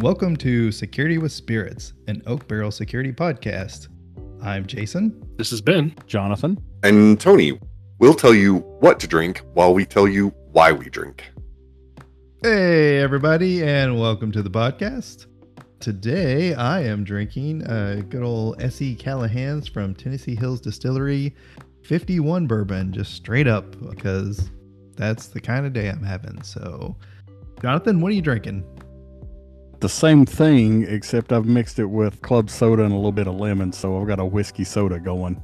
Welcome to Security with Spirits, an Oak Barrel security podcast. I'm Jason. This is Ben. Jonathan. And Tony, we'll tell you what to drink while we tell you why we drink. Hey, everybody, and welcome to the podcast. Today, I am drinking a good old S.E. Callahan's from Tennessee Hills Distillery 51 bourbon, just straight up, because that's the kind of day I'm having. So, Jonathan, what are you drinking? The same thing, except I've mixed it with club soda and a little bit of lemon, so I've got a whiskey soda going.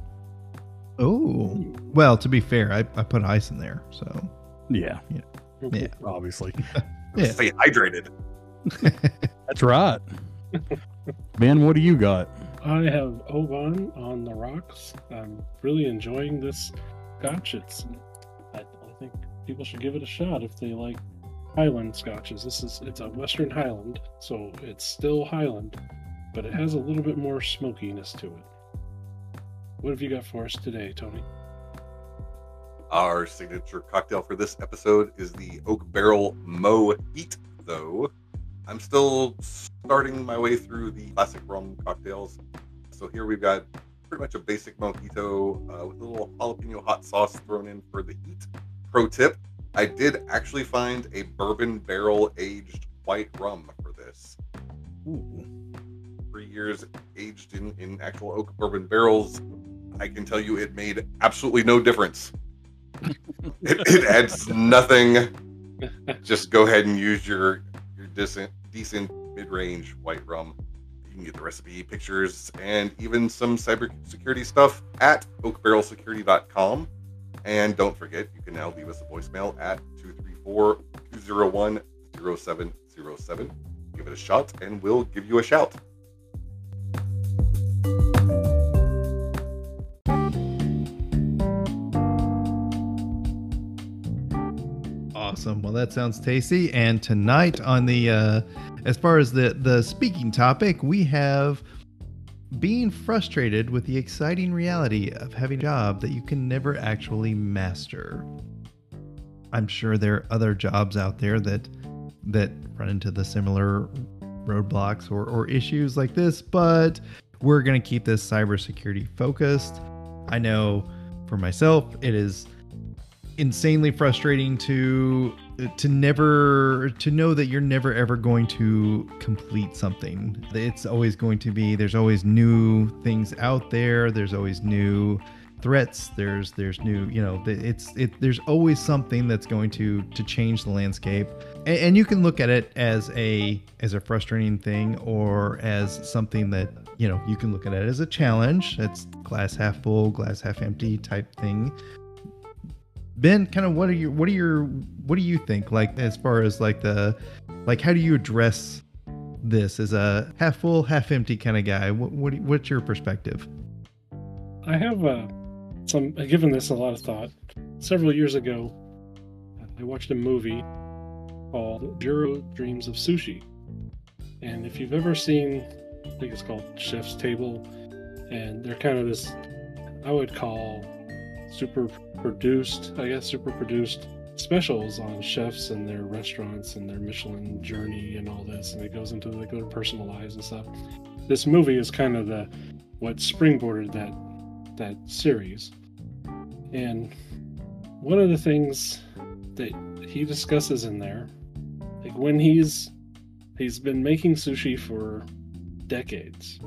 Oh, well, to be fair, I, I put ice in there. So, Yeah, yeah. obviously. Yeah. Stay hydrated. That's right. Ben, what do you got? I have Oban on the rocks. I'm really enjoying this scotch. It's, I, I think people should give it a shot if they like Highland scotches. This is it's a Western Highland, so it's still Highland, but it has a little bit more smokiness to it. What have you got for us today, Tony? Our signature cocktail for this episode is the Oak Barrel Mo Heat, though. I'm still starting my way through the classic rum cocktails. So here we've got pretty much a basic mojito uh, with a little jalapeno hot sauce thrown in for the heat. Pro tip I did actually find a bourbon barrel aged white rum for this. Three years aged in, in actual oak bourbon barrels. I can tell you it made absolutely no difference. it, it adds nothing. Just go ahead and use your your decent decent mid range white rum. You can get the recipe, pictures, and even some cybersecurity stuff at oakbarrelsecurity.com. And don't forget, you can now leave us a voicemail at 234 201 0707. Give it a shot, and we'll give you a shout. Awesome. Well, that sounds tasty. And tonight on the uh as far as the the speaking topic, we have being frustrated with the exciting reality of having a job that you can never actually master. I'm sure there are other jobs out there that that run into the similar roadblocks or, or issues like this, but we're going to keep this cybersecurity focused. I know for myself, it is insanely frustrating to to never to know that you're never ever going to complete something. It's always going to be there's always new things out there. There's always new threats. There's there's new you know it's it there's always something that's going to to change the landscape. And, and you can look at it as a as a frustrating thing or as something that you know you can look at it as a challenge. It's glass half full glass half empty type thing Ben, kind of what are your what are your what do you think like as far as like the like how do you address this as a half full, half empty kind of guy? What, what what's your perspective? I have uh, some I've given this a lot of thought. Several years ago, I watched a movie called Jiro Dreams of Sushi. And if you've ever seen, I think it's called Chef's Table, and they're kind of this, I would call super produced, I guess, super produced specials on chefs and their restaurants and their Michelin journey and all this, and it goes into like their personal lives and stuff. This movie is kind of the what springboarded that that series. And one of the things that he discusses in there, like when he's he's been making sushi for decades.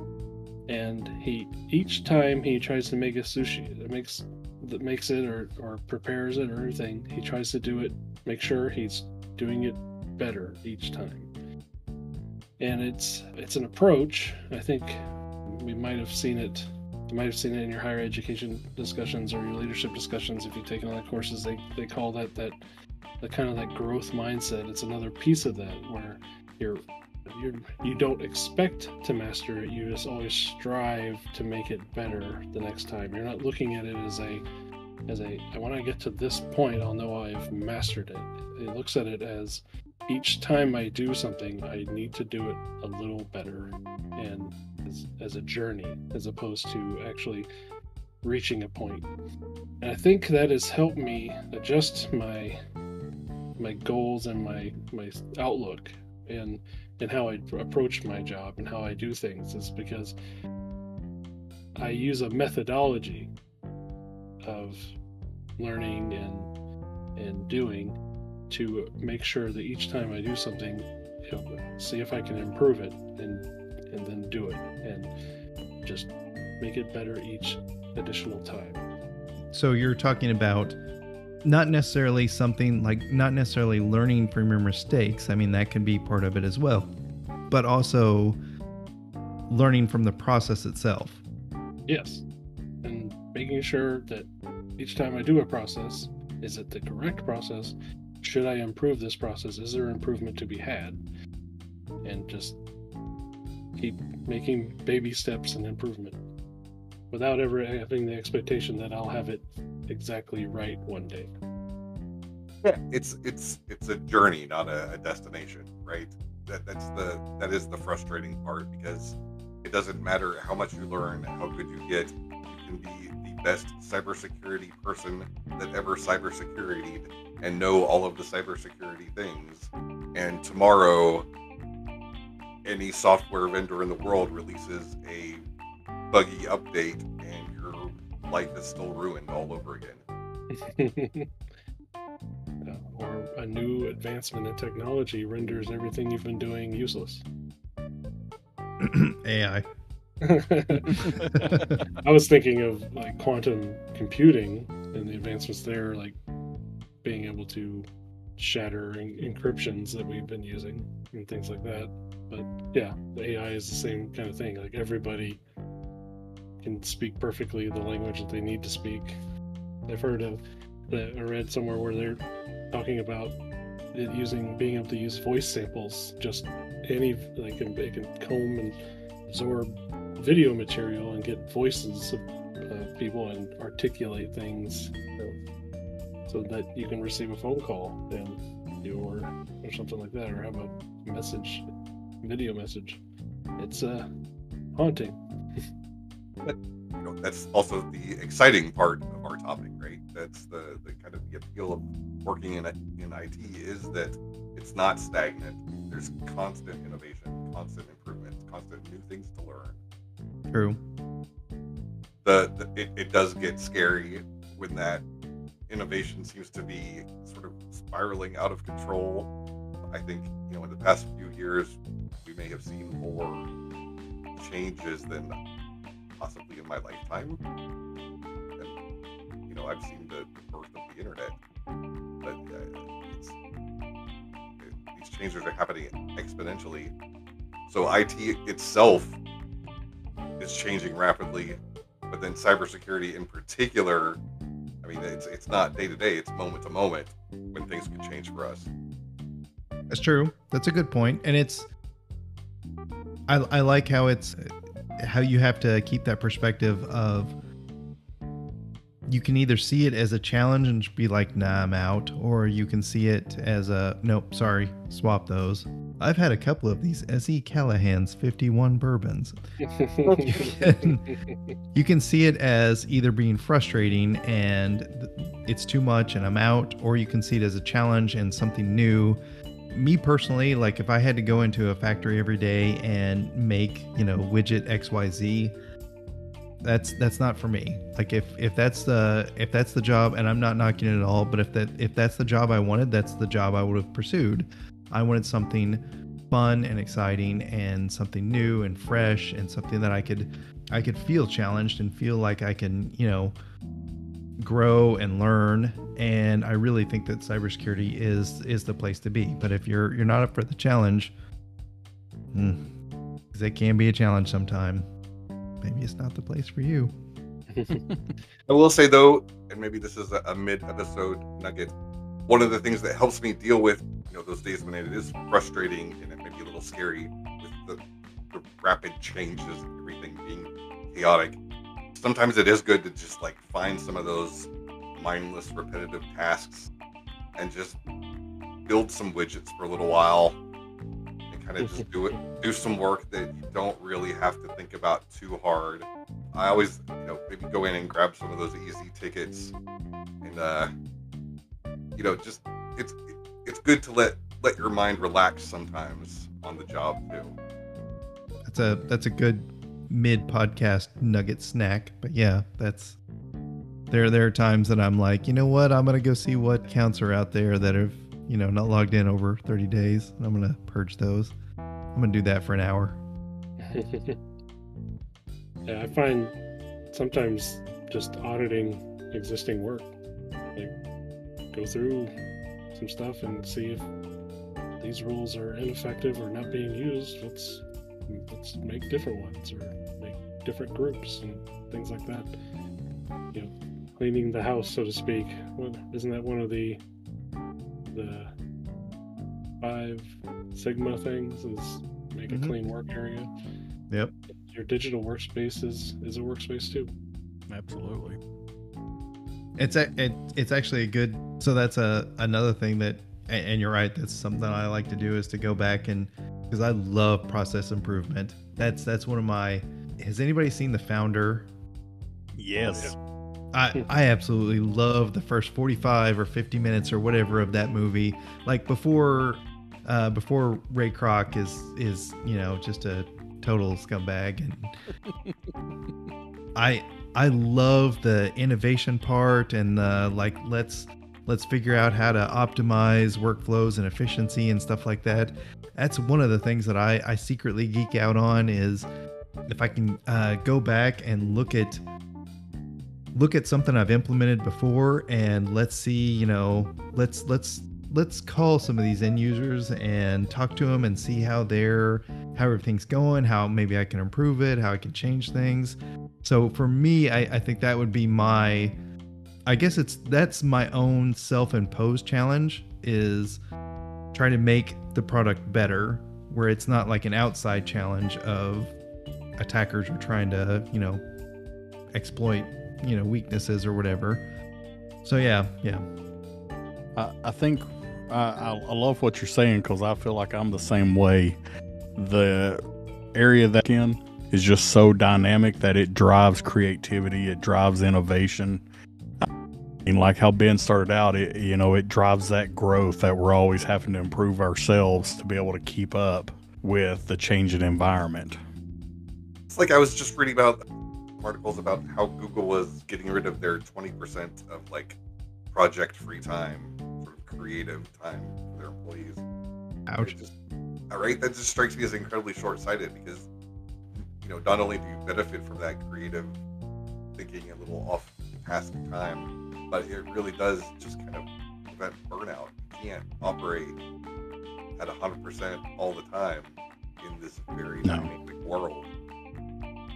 And he each time he tries to make a sushi it makes that makes it or, or prepares it or anything, he tries to do it, make sure he's doing it better each time. And it's it's an approach. I think we might have seen it you might have seen it in your higher education discussions or your leadership discussions if you've taken on the courses they, they call that that the kind of that growth mindset it's another piece of that where you're you're you don't expect to master it. You just always strive to make it better the next time. You're not looking at it as a as a when i get to this point i'll know i've mastered it. It looks at it as each time i do something i need to do it a little better and as, as a journey as opposed to actually reaching a point. point and i think that has helped me adjust my my goals and my my outlook. In in how I approach my job and how I do things is because I use a methodology of learning and and doing to make sure that each time I do something, see if I can improve it and and then do it and just make it better each additional time. So you're talking about not necessarily something like not necessarily learning from your mistakes. I mean, that can be part of it as well, but also learning from the process itself. Yes. And making sure that each time I do a process, is it the correct process? Should I improve this process? Is there improvement to be had? And just keep making baby steps and improvement without ever having the expectation that I'll have it exactly right one day. Yeah, it's it's it's a journey, not a, a destination, right? That that's the that is the frustrating part because it doesn't matter how much you learn, how good you get. You can be the best cybersecurity person that ever cybersecurity and know all of the cybersecurity things. And tomorrow, any software vendor in the world releases a buggy update, and your life is still ruined all over again. Uh, or a new advancement in technology renders everything you've been doing useless. AI. I was thinking of like quantum computing and the advancements there, like being able to shatter en- encryptions that we've been using and things like that. But yeah, the AI is the same kind of thing. Like everybody can speak perfectly the language that they need to speak. I've heard of that I read somewhere where they're talking about it using being able to use voice samples. Just any they can they can comb and absorb video material and get voices of uh, people and articulate things so that you can receive a phone call and or or something like that or have a message video message it's uh haunting you know that's also the exciting part of our topic right? That's the the kind of the appeal of working in in IT is that it's not stagnant. There's constant innovation constant improvements constant new things to learn. True. the, the it, it does get scary when that innovation seems to be sort of spiraling out of control. I think you know in the past few years we may have seen more changes than possibly in my lifetime and you know i've seen the birth of the internet but uh, it, these changes are happening exponentially so it itself is changing rapidly, but then cybersecurity in particular, I mean, it's it's not day to day; it's moment to moment when things can change for us. That's true. That's a good point, and it's. I I like how it's how you have to keep that perspective of. You can either see it as a challenge and be like, "Nah, I'm out," or you can see it as a, "Nope, sorry, swap those." I've had a couple of these S.E. Callahan's 51 bourbons. you can see it as either being frustrating and it's too much and I'm out, or you can see it as a challenge and something new. Me personally, like if I had to go into a factory every day and make, you know, widget XYZ, that's that's not for me. Like if if that's the if that's the job and I'm not knocking it at all, but if that if that's the job I wanted, that's the job I would have pursued. I wanted something fun and exciting and something new and fresh and something that I could I could feel challenged and feel like I can, you know, grow and learn. And I really think that cybersecurity is is the place to be. But if you're you're not up for the challenge, hmm, 'cause it can be a challenge sometime. Maybe it's not the place for you. I will say though, and maybe this is a, a mid-episode nugget. One of the things that helps me deal with you know those days when it is frustrating and it may be a little scary with the, the rapid changes, and everything being chaotic. Sometimes it is good to just like find some of those mindless, repetitive tasks and just build some widgets for a little while and kind of just do it, do some work that you don't really have to think about too hard. I always, you know, maybe go in and grab some of those easy tickets and, uh, you know, just it's it's good to let let your mind relax sometimes on the job too. That's a that's a good mid podcast nugget snack. But yeah, that's there there are times that I'm like, you know what, I'm gonna go see what counts are out there that have, you know, not logged in over 30 days. And I'm gonna purge those. I'm gonna do that for an hour. yeah, I find sometimes just auditing existing work. Like go through some stuff and see if these rules are ineffective or not being used. Let's let's make different ones or make different groups and things like that. You know, cleaning the house, so to speak. Well, isn't that one of the the five sigma things? Is make Mhm. a clean work area. Yep. Your digital workspace is is a workspace too. Absolutely. It's a, it, it's actually a good. So that's a another thing that, and you're right. That's something I like to do is to go back and because I love process improvement. That's that's one of my. Has anybody seen the Founder? Yes. I I absolutely love the first 45 or 50 minutes or whatever of that movie. Like before, uh, before Ray Kroc is is you know just a total scumbag and I I love the innovation part and the like let's let's figure out how to optimize workflows and efficiency and stuff like that. That's one of the things that I I secretly geek out on is if I can uh, go back and look at look at something I've implemented before and let's see, you know, let's let's let's call some of these end users and talk to them and see how they're how everything's going, how maybe I can improve it, how I can change things. So for me, I, I think that would be my I guess it's that's my own self-imposed challenge is trying to make the product better where it's not like an outside challenge of attackers are trying to, you know, exploit, you know, weaknesses or whatever. So yeah, yeah. I, I think I, I, love what you're saying because I feel like I'm the same way. The area that in is just so dynamic that it drives creativity, it drives innovation. And like how Ben started out, it you know it drives that growth that we're always having to improve ourselves to be able to keep up with the changing environment. It's like I was just reading about articles about how Google was getting rid of their 20% of like project free time, sort of creative time for their employees. Ouch. It just, all right, that just strikes me as incredibly short-sighted because you know not only do you benefit from that creative thinking, a little off-task time, but it really does just kind of prevent burnout. You can't operate at 100% all the time in this very No. dynamic world.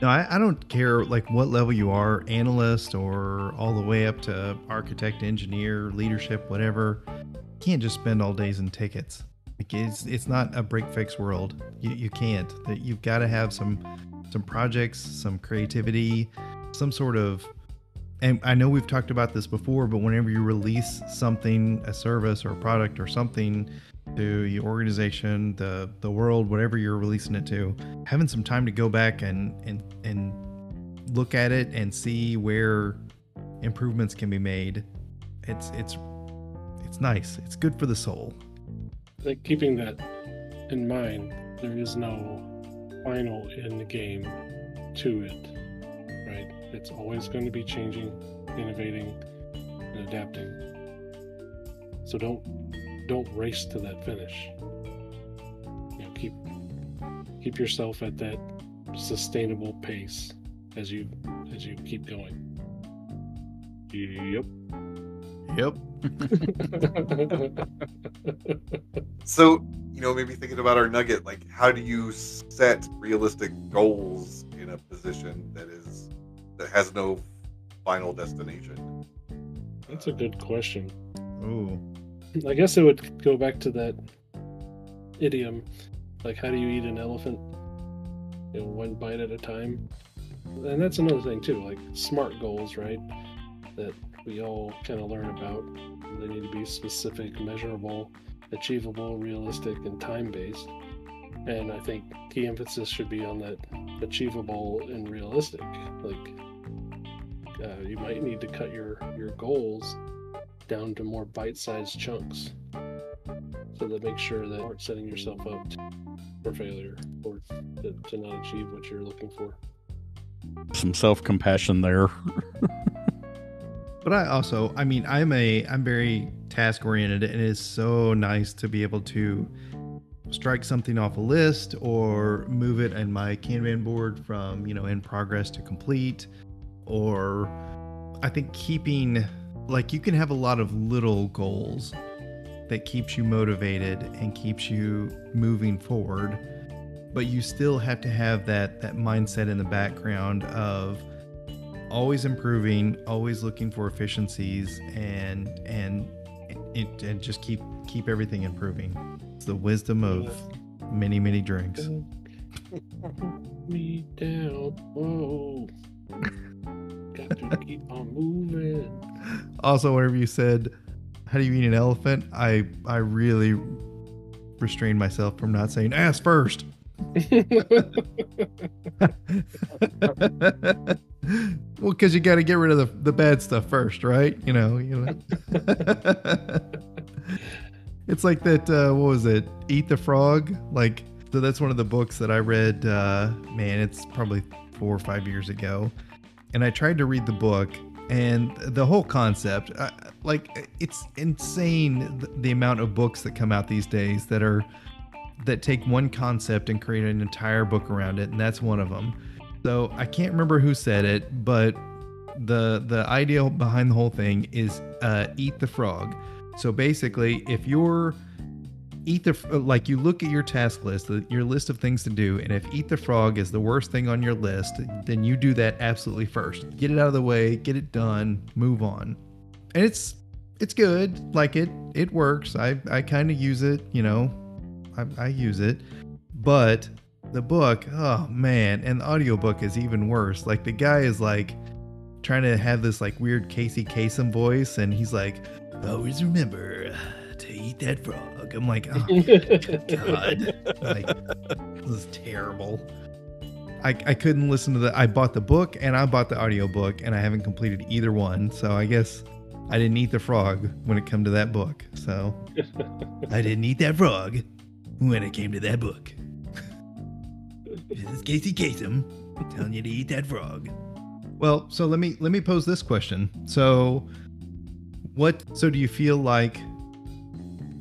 No, I, I don't care like what level you are, analyst or all the way up to architect, engineer, leadership, whatever. You can't just spend all days in tickets. Like it's it's not a break fix world. You, you can't. You've got to have some some projects, some creativity, some sort of and I know we've talked about this before, but whenever you release something, a service or a product or something to your organization, the the world, whatever you're releasing it to, having some time to go back and and and look at it and see where improvements can be made. It's it's it's nice. It's good for the soul. Like keeping that in mind, there is no final end game to it? It's always going to be changing, innovating, and adapting. So don't don't race to that finish. You know, keep keep yourself at that sustainable pace as you as you keep going. Yep. Yep. So, you know, maybe thinking about our nugget, like how do you set realistic goals in a position that is that has no final destination? That's a good question. Ooh. I guess it would go back to that idiom, like how do you eat an elephant? You know, one bite at a time. And that's another thing too, like smart goals, right? That we all kind of learn about. They need to be specific, measurable, achievable, realistic, and time based. And I think key emphasis should be on that achievable and realistic. Like uh, you might need to cut your your goals down to more bite-sized chunks so that make sure that you aren't setting yourself up for failure or to, to not achieve what you're looking for. Some self compassion there. But I also, I mean, I'm a, I'm very task oriented, and it is so nice to be able to strike something off a list or move it in my Kanban board from, you know, in progress to complete. Or I think keeping, like, you can have a lot of little goals that keeps you motivated and keeps you moving forward but you still have to have that that mindset in the background of always improving always looking for efficiencies and and it, and just keep keep everything improving. It's the wisdom of many many drinks. Me down. To keep on moving. also whenever you said how do you eat an elephant i i really restrained myself from not saying ass first well, because you got to get rid of the, the bad stuff first, right? You know, you know. it's like that. Uh, what was it? Eat the frog. Like, so that's one of the books that I read. Uh, man, it's probably four or five years ago, and I tried to read the book, and the whole concept, uh, like, it's insane the, the amount of books that come out these days that are that take one concept and create an entire book around it, and that's one of them. So I can't remember who said it, but the the idea behind the whole thing is uh, eat the frog. So basically, if you're eat the uh, like you look at your task list, uh, your list of things to do, and if eat the frog is the worst thing on your list, then you do that absolutely first. Get it out of the way, get it done, move on. And it's it's good, like it it works. I I kind of use it, you know, I, I use it. But the book, oh man, and the audiobook is even worse. Like the guy is like trying to have this like weird Casey Kasem voice, and he's like, always remember to eat that frog. I'm like, oh god, like this is terrible. I, I couldn't listen to the I bought the book and I bought the audiobook and I haven't completed either one. So I guess I didn't eat the frog when it come to that book. So I didn't eat that frog when it came to that book. this is Casey Kasem telling you to eat that frog. Well, so let me let me pose this question. So what so do you feel like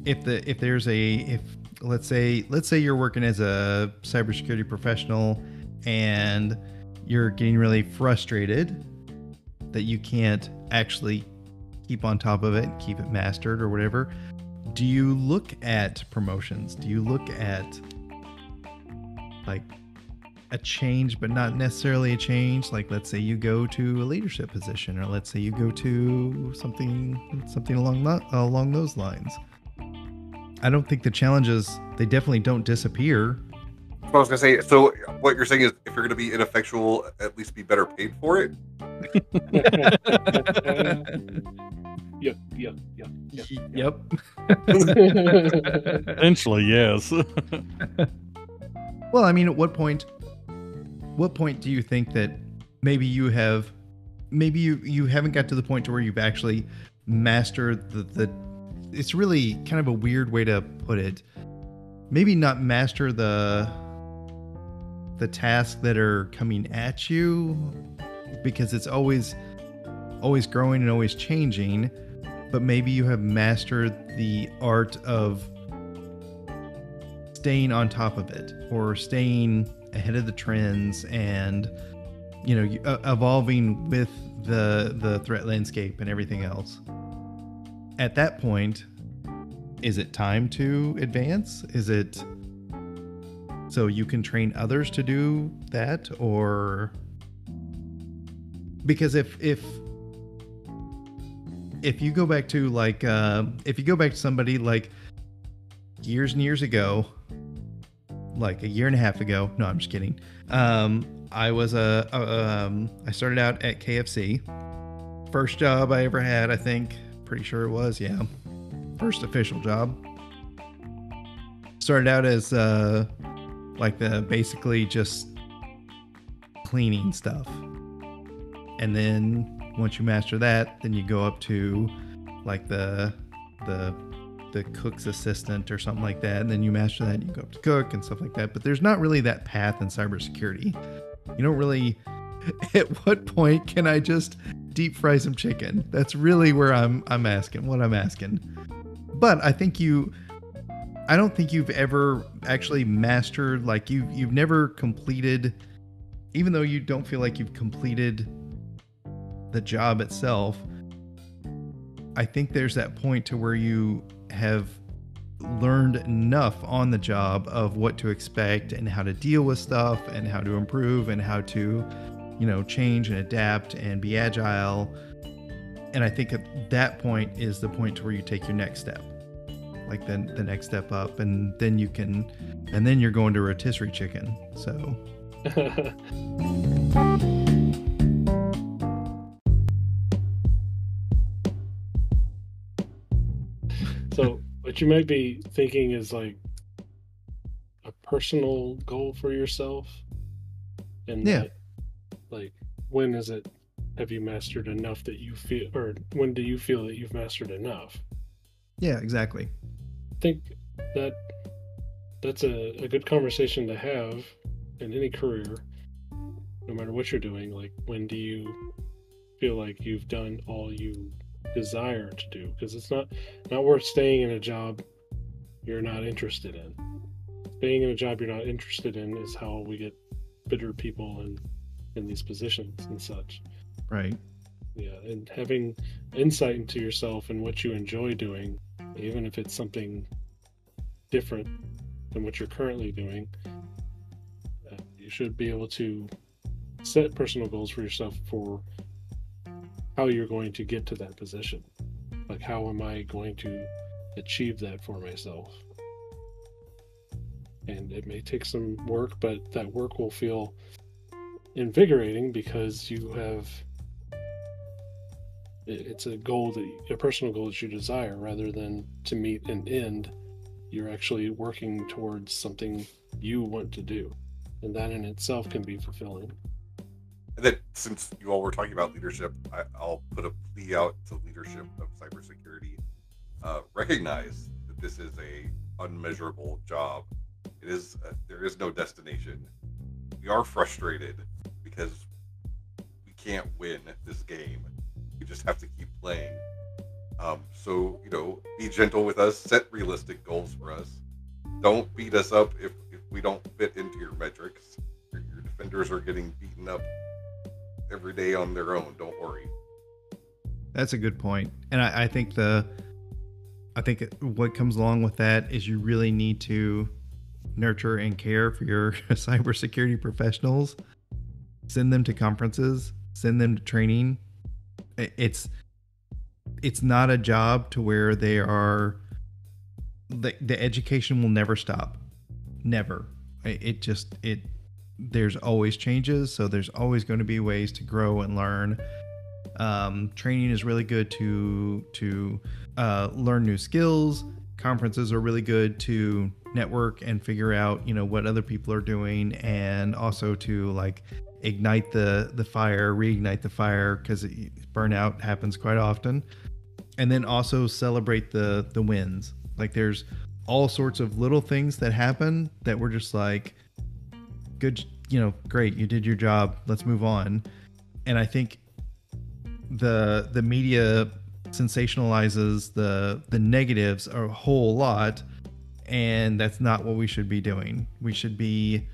if the if there's a if let's say let's say you're working as a cybersecurity professional and you're getting really frustrated that you can't actually keep on top of it, keep it mastered or whatever do you look at promotions? Do you look at like a change, but not necessarily a change? Like, let's say you go to a leadership position, or let's say you go to something something along that along those lines. I don't think the challenges they definitely don't disappear. I was gonna say. So what you're saying is, if you're gonna be ineffectual, at least be better paid for it. Yep, yep, yep, yep. Eventually, yes. well, I mean, at what point? What point do you think that maybe you have, maybe you you haven't got to the point to where you've actually mastered the the. It's really kind of a weird way to put it. Maybe not master the the tasks that are coming at you because it's always always growing and always changing but maybe you have mastered the art of staying on top of it or staying ahead of the trends and you know uh, evolving with the the threat landscape and everything else at that point is it time to advance? Is it so you can train others to do that or? Because if if if you go back to like uh, if you go back to somebody like years and years ago like a year and a half ago no i'm just kidding. Um, i was a, a um, i started out at kfc first job i ever had i think pretty sure it was yeah first official job started out as uh like the basically just cleaning stuff and then once you master that, then you go up to like the the the cook's assistant or something like that, and then you master that, and you go up to cook and stuff like that. But there's not really that path in cybersecurity. You don't really. At what point can I just deep fry some chicken? That's really where I'm I'm asking. What I'm asking. But I think you. I don't think you've ever actually mastered like you you've never completed even though you don't feel like you've completed the job itself I think there's that point to where you have learned enough on the job of what to expect and how to deal with stuff and how to improve and how to, you know, change and adapt and be agile. And I think at that point is the point to where you take your next step. Like then the next step up and then you can and then you're going to rotisserie chicken. So so what you might be thinking is like a personal goal for yourself and Yeah. that, like when is it have you mastered enough that you feel or when do you feel that you've mastered enough? Yeah, exactly. I think that that's a, a good conversation to have in any career no matter what you're doing. Like when do you feel like you've done all you desire to do? Because it's not not worth staying in a job you're not interested in. Staying in a job you're not interested in is how we get bitter people in in these positions and such. Right. yeah and having insight into yourself and what you enjoy doing even if it's something different than what you're currently doing uh, you should be able to set personal goals for yourself for how you're going to get to that position. Like how am i going to achieve that for myself? And it may take some work but that work will feel invigorating because you have it's a goal that a personal goal that you desire rather than to meet an end you're actually working towards something you want to do and that in itself can be fulfilling And then, since you all were talking about leadership, I, I'll put a plea out to leadership of cybersecurity. Uh, recognize that this is a unmeasurable job. It is. uh there is no destination. We are frustrated because we can't win this game. We just have to keep playing. Um, so you know, be gentle with us. Set realistic goals for us. Don't beat us up if, if we don't fit into your metrics. Your, your defenders are getting beaten up every day on their own. Don't worry. That's a good point. And I, I think the I think what comes along with that is you really need to nurture and care for your cybersecurity professionals. Send them to conferences, send them to training. It's it's not a job to where they are the, the education will never stop. Never. It just it there's always changes, so there's always going to be ways to grow and learn. Um, training is really good to to uh, learn new skills. Conferences are really good to network and figure out you know what other people are doing, and also to like ignite the the fire, reignite the fire because burnout happens quite often. And then also celebrate the the wins. Like there's all sorts of little things that happen that we're just like, good, you know, great, you did your job. Let's move on. And I think the the media sensationalizes the the negatives a whole lot and that's not what we should be doing. We should be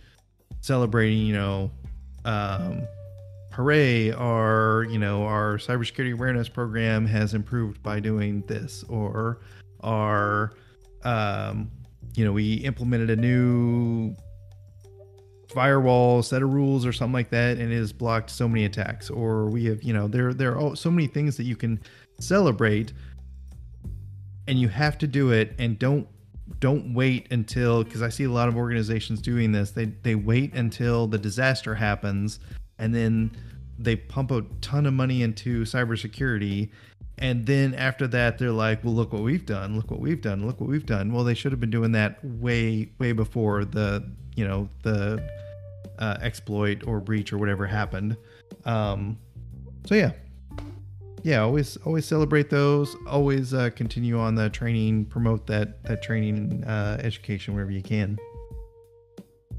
celebrating you know um hooray our you know our cybersecurity awareness program has improved by doing this or our um you know we implemented a new firewall set of rules or something like that and it has blocked so many attacks or we have you know there there are so many things that you can celebrate and you have to do it and don't don't wait until because i see a lot of organizations doing this they they wait until the disaster happens and then they pump a ton of money into cybersecurity and then after that they're like well look what we've done look what we've done look what we've done. Well they should have been doing that way way before the you know the uh, exploit or breach or whatever happened. Um so yeah yeah, always always celebrate those. Always uh, continue on the training, promote that that training uh, education wherever you can.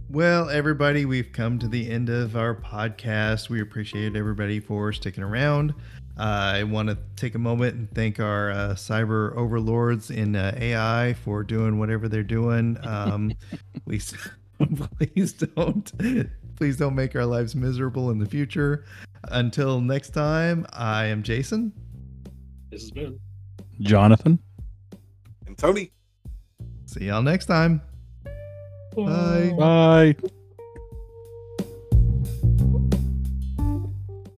Well, everybody, we've come to the end of our podcast. We appreciate everybody for sticking around. Uh, I want to take a moment and thank our uh, cyber overlords in uh, AI for doing whatever they're doing. Um, please, please don't, please don't make our lives miserable in the future. Until next time, I am Jason. This has been Jonathan. And Tony. See y'all next time. Bye. Bye.